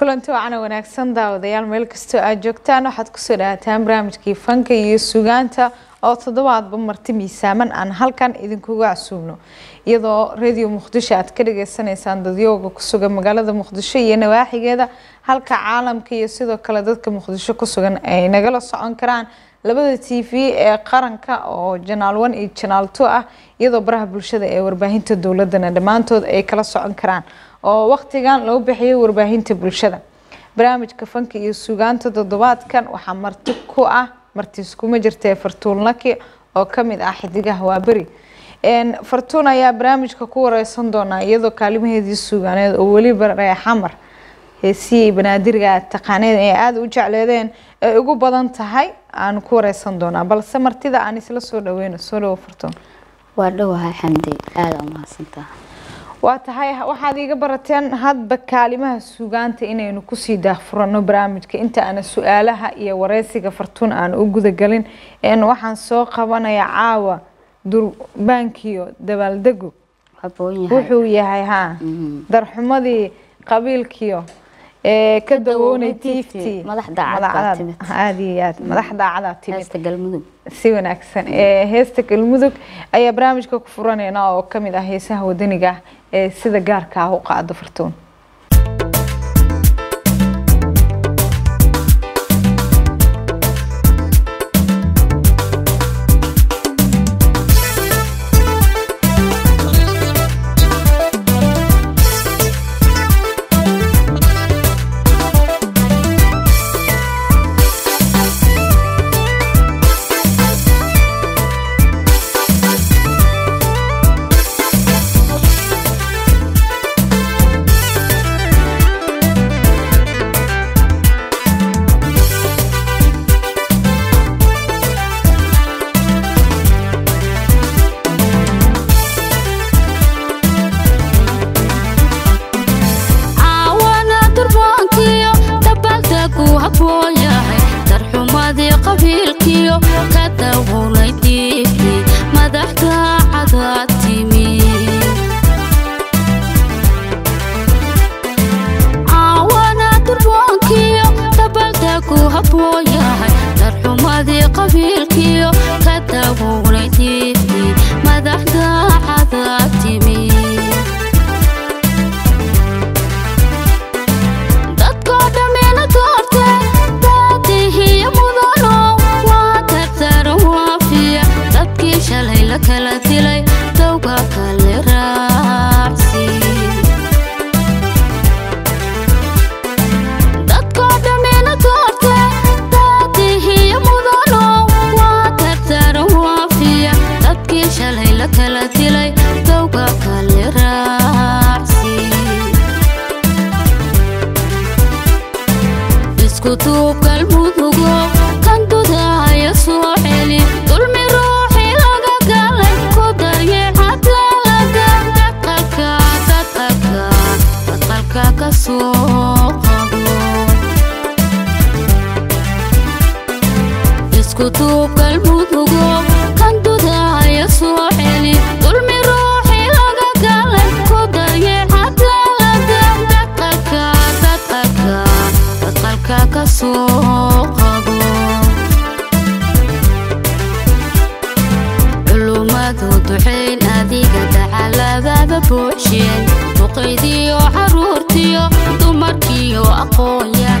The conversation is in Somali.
kulanti wacana wanaagsan daawadayaal meel kastoo aad joogtaan waxaad ku soo dhawaataan barnaamijkii fanka iyo sugaanta oo toddobaadba marti miisaaman aan halkan idinkuga casuubno. Iyadoo radio muqdisho aad ka dhageysanaysaan dadyooga kusugan magaalada muqdisho iyo nawaaxigeeda halka caalamka iyo sidoo kale dadka muqdisho kusugan ay nagala socon karaan labada t v ee qaranka oo janaal one iyo janaal two ah iyadoo baraha bulshada ee warbaahinta dowladana dhammaantood ay kala socon karaan oo waqtigan loo bixiyay warbaahinta bulshada. Barnaamijka fanka iyo sugaanta toddobaadkan waxaa marti ku ah marti iskuma jirtee fartuun laki oo ka mid ah xidigaha waaberi. Fartuun ayaa barnaamijka ku wareysan doonaa iyadoo kaalimaheedii sugaaneed oo weliba reexamar heesiyey banaadiriga taqaaneed ee aada u jecleedeen ay ugu badan tahay aan ku wareysan doonaa. Balse martida aan isla soo dhaweyno soo dhawo fartuun waa dhowahay xamdi aada u mahadsantaha waa tahay waxaad iiga barateen hadba kaalimaha sugaanta inaynu ku sii daahfurano barnaamijka inta aana su'aalaha iyo wareysiga fartuun aan u gudagelin. Waxaan soo qabanaya caawa durbaankiyo dabaaldegu wuxuu yahay ha darxumadii qabiilkiyo ee ka dawoonay tifti aad iyo aad madax daacada timid. Si wanaagsan heesta galmudug ayaa barnaamijka ku furaneyna oo ka mid ah heesaha wadaniga ah sida gaarka ah u qaado fartuun wiilkiyo ka dawlay dhiibki madaxda cadaad timi caawana durboonkiyo dabalda ku haboo yahay darxumadii qabiilkiyo ka dawlay dhiib Like I like kala like. Duqaydiyo caruurtiyo dumarkiyo aqoonyan